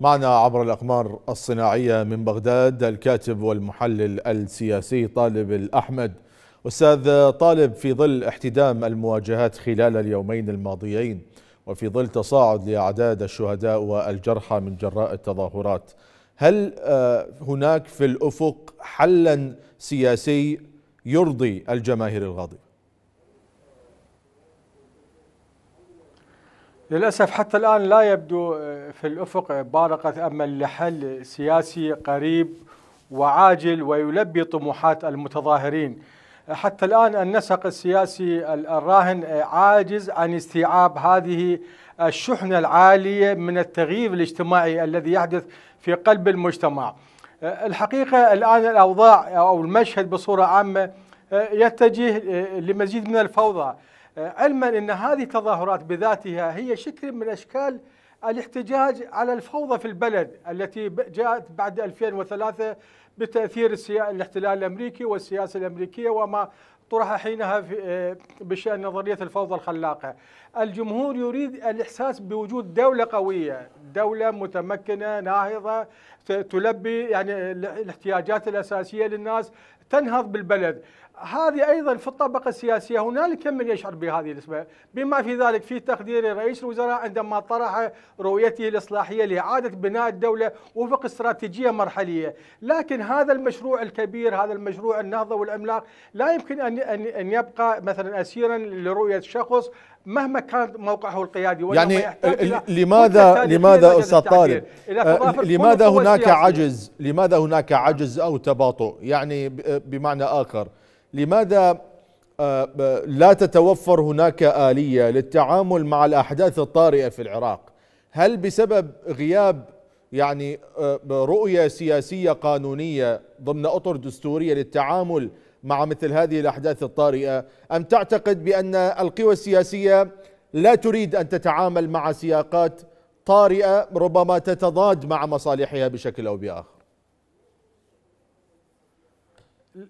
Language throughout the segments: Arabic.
معنا عبر الأقمار الصناعية من بغداد الكاتب والمحلل السياسي طالب الأحمد. أستاذ طالب في ظل احتدام المواجهات خلال اليومين الماضيين وفي ظل تصاعد لأعداد الشهداء والجرحى من جراء التظاهرات هل آه، هناك في الأفق حلا سياسي يرضي الجماهير الغاضبة للأسف حتى الآن لا يبدو آه، في الأفق بارقة أمل لحل سياسي قريب وعاجل ويلبي طموحات المتظاهرين. حتى الآن النسق السياسي الراهن آه، عاجز عن استيعاب هذه الشحنة العالية من التغيير الاجتماعي الذي يحدث في قلب المجتمع. آه، الحقيقة الآن الأوضاع أو المشهد بصورة عامة يتجه لمزيد من الفوضى. علما إن هذه التظاهرات بذاتها هي شكل من أشكال الاحتجاج على الفوضى في البلد التي جاءت بعد 2003 بتأثير الاحتلال الأمريكي والسياسة الأمريكية وما طرح حينها في بشأن نظرية الفوضى الخلاقة. الجمهور يريد الإحساس بوجود دولة قوية، دولة متمكنة ناهضة تلبي يعني الاحتياجات الأساسية للناس تنهض بالبلد. هذه أيضا في الطبقة السياسية هنالك من يشعر بهذه النسبة بما في ذلك في تقدير رئيس الوزراء عندما طرح رؤيته الإصلاحية لإعادة بناء الدولة وفق استراتيجية مرحلية، لكن هذا المشروع الكبير هذا المشروع النهضة والعملاق لا يمكن ان أن يبقى مثلا اسيرا لرؤية شخص مهما كان موقعه القيادي يعني لماذا لماذا أستاذ طارق؟ آه، لماذا هناك عجز؟ لماذا هناك عجز أو تباطؤ؟ يعني بمعنى آخر لماذا آه، لا تتوفر هناك آلية للتعامل مع الأحداث الطارئة في العراق؟ هل بسبب غياب يعني آه، رؤية سياسية قانونية ضمن أطر دستورية للتعامل مع مثل هذه الأحداث الطارئة. أم تعتقد بأن القوى السياسية لا تريد أن تتعامل مع سياقات طارئة ربما تتضاد مع مصالحها بشكل أو بآخر؟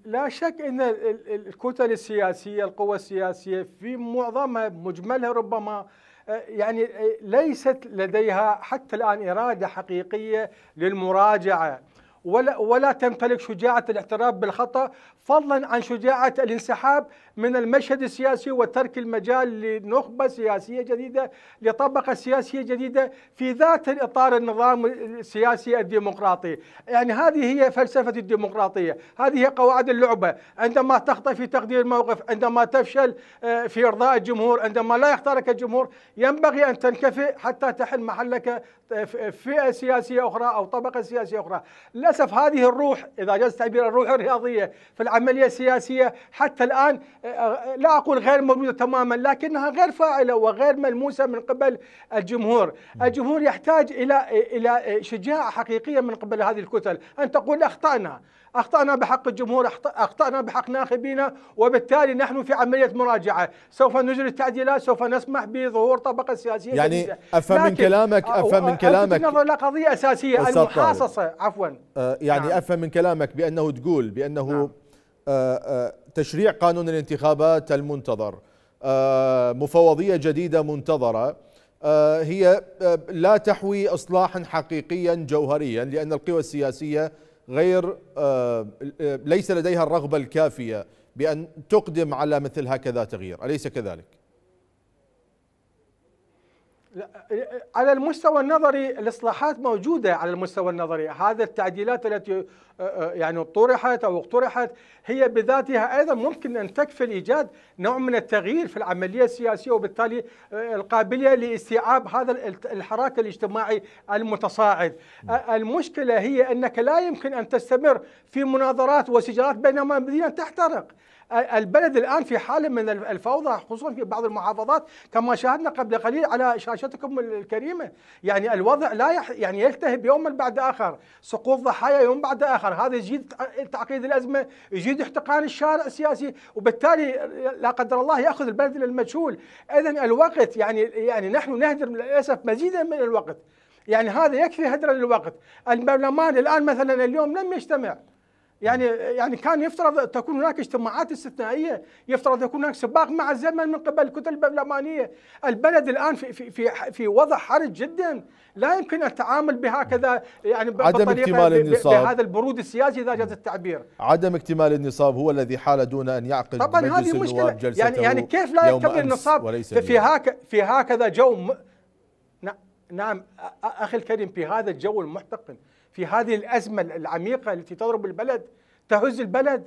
لا شك إن الكتل السياسية القوى السياسية في معظمها مجملها ربما آه، يعني آه، ليست لديها حتى الآن إرادة حقيقية للمراجعة. ولا ولا تمتلك شجاعة الاعتراف بالخطأ فضلا عن شجاعة الانسحاب من المشهد السياسي وترك المجال لنخبة سياسية جديدة لطبقة سياسية جديدة في ذات الاطار النظام السياسي الديمقراطي، يعني هذه هي فلسفة الديمقراطية، هذه هي قواعد اللعبة، عندما تخطئ في تقدير الموقف، عندما تفشل آه، في إرضاء الجمهور، عندما لا يختارك الجمهور، ينبغي أن تنكفئ حتى تحل محلك فئة سياسية أخرى أو طبقة سياسية أخرى، للأسف هذه الروح إذا جاز تعبير الروح الرياضية في العملية السياسية حتى الآن لا أقول غير موجودة تماما لكنها غير فاعلة وغير ملموسة من قبل الجمهور، الجمهور يحتاج إلى إلى شجاعة حقيقية من قبل هذه الكتل، أن تقول أخطأنا، أخطأنا بحق الجمهور، أخطأنا بحق ناخبينا وبالتالي نحن في عملية مراجعة، سوف نجري التعديلات، سوف نسمح بظهور طبقة سياسية يعني جديدة. أفهم من كلامك أفهم من كلامك نظر إلى قضية أساسية المحاصصة عفوا آه يعني نعم. أفهم من كلامك بأنه تقول بأنه نعم. آه آه تشريع قانون الانتخابات المنتظر آه، مفوضية جديدة منتظرة آه، هي لا تحوي اصلاحا حقيقيا جوهريا لأن القوى السياسية غير ليس لديها الرغبة الكافية بأن تقدم على مثل هكذا تغيير. أليس كذلك؟ على المستوى النظري الاصلاحات موجودة على المستوى النظري. هذه التعديلات التي آه، آه، يعني طرحت أو اقترحت هي بذاتها أيضا ممكن أن تكفي لايجاد نوع من التغيير في العملية السياسية وبالتالي آه، القابلية لاستيعاب هذا الحراك الاجتماعي المتصاعد. المشكلة هي أنك لا يمكن أن تستمر في مناظرات وسجالات بينما مدينة تحترق. البلد الآن في حاله من الفوضى خصوصا في بعض المحافظات كما شاهدنا قبل قليل على شاشتكم الكريمة. يعني الوضع لا يح يعني يلتهب يوما بعد آخر. سقوط ضحايا يوم بعد آخر. هذا يزيد تعقيد الأزمة يزيد احتقان الشارع السياسي وبالتالي لا قدر الله يأخذ البلد إلى المجهول. اذا الوقت يعني يعني نحن نهدر للأسف مزيدا من الوقت. يعني هذا يكفي هدر للوقت البرلمان الآن مثلا اليوم لم يجتمع. يعني يعني كان يفترض تكون هناك اجتماعات استثنائية، يفترض يكون هناك سباق مع الزمن من قبل الكتل البرلمانية، البلد الآن في في في في وضع حرج جدا، لا يمكن التعامل بهكذا يعني عدم اكتمال النصاب. بهذا البرود السياسي اذا جاز التعبير. عدم اكتمال النصاب هو الذي حال دون أن يعقد طبعا مجلس هذه مشكله يعني يعني كيف لا يكتمل النصاب؟ في هاك في هكذا جو. نعم أخي الكريم في هذا الجو المحتقن في هذه الأزمة العميقة التي تضرب البلد تهز البلد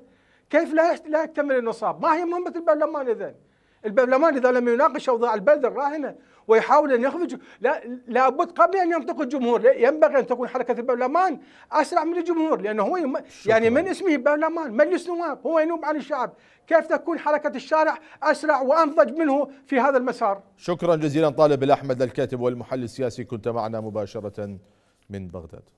كيف لا لا يكتمل النصاب؟ ما هي مهمة البرلمان اذا؟ البرلمان إذا لم يناقش أوضاع البلد الراهنة ويحاول أن يخرج لا لابد قبل أن ينطق الجمهور ينبغي أن تكون حركة البرلمان أسرع من الجمهور لأنه هو يم... يعني من اسمه برلمان مجلس نواب هو ينوب عن الشعب. كيف تكون حركة الشارع أسرع وأنضج منه في هذا المسار؟ شكرا جزيلا طالب الأحمد الكاتب والمحلل السياسي كنت معنا مباشرة من بغداد.